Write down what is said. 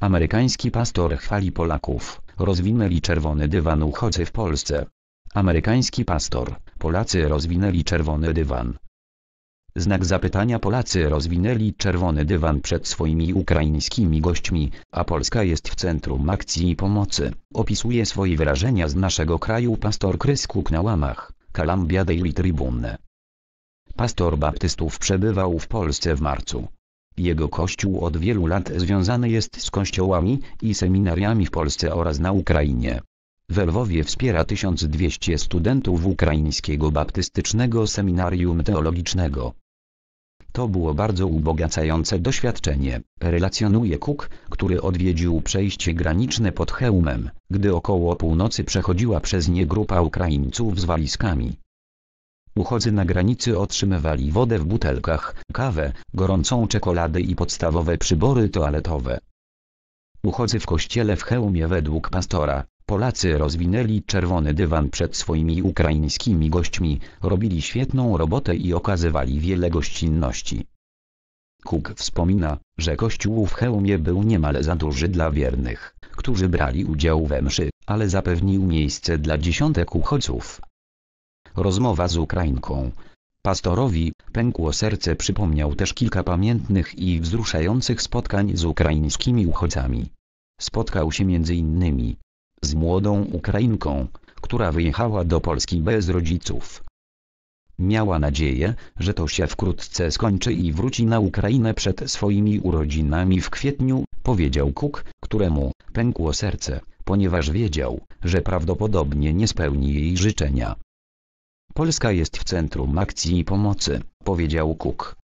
Amerykański pastor chwali Polaków. Rozwinęli czerwony dywan uchodźcy w Polsce. Amerykański pastor. Polacy rozwinęli czerwony dywan. Znak zapytania Polacy rozwinęli czerwony dywan przed swoimi ukraińskimi gośćmi, a Polska jest w centrum akcji i pomocy. Opisuje swoje wrażenia z naszego kraju pastor Kryskuk na łamach, Columbia Daily Tribune. Pastor baptystów przebywał w Polsce w marcu. Jego kościół od wielu lat związany jest z kościołami i seminariami w Polsce oraz na Ukrainie. W Lwowie wspiera 1200 studentów ukraińskiego baptystycznego seminarium teologicznego. To było bardzo ubogacające doświadczenie, relacjonuje Cook, który odwiedził przejście graniczne pod hełmem, gdy około północy przechodziła przez nie grupa Ukraińców z walizkami. Uchodzy na granicy otrzymywali wodę w butelkach, kawę, gorącą czekoladę i podstawowe przybory toaletowe. Uchodzy w kościele w hełmie według pastora, Polacy rozwinęli czerwony dywan przed swoimi ukraińskimi gośćmi, robili świetną robotę i okazywali wiele gościnności. Cook wspomina, że kościół w hełmie był niemal za duży dla wiernych, którzy brali udział we mszy, ale zapewnił miejsce dla dziesiątek uchodźców. Rozmowa z Ukrainką. Pastorowi pękło serce przypomniał też kilka pamiętnych i wzruszających spotkań z ukraińskimi uchodźcami. Spotkał się innymi z młodą Ukrainką, która wyjechała do Polski bez rodziców. Miała nadzieję, że to się wkrótce skończy i wróci na Ukrainę przed swoimi urodzinami w kwietniu, powiedział Cook, któremu pękło serce, ponieważ wiedział, że prawdopodobnie nie spełni jej życzenia. Polska jest w centrum akcji pomocy, powiedział Cook.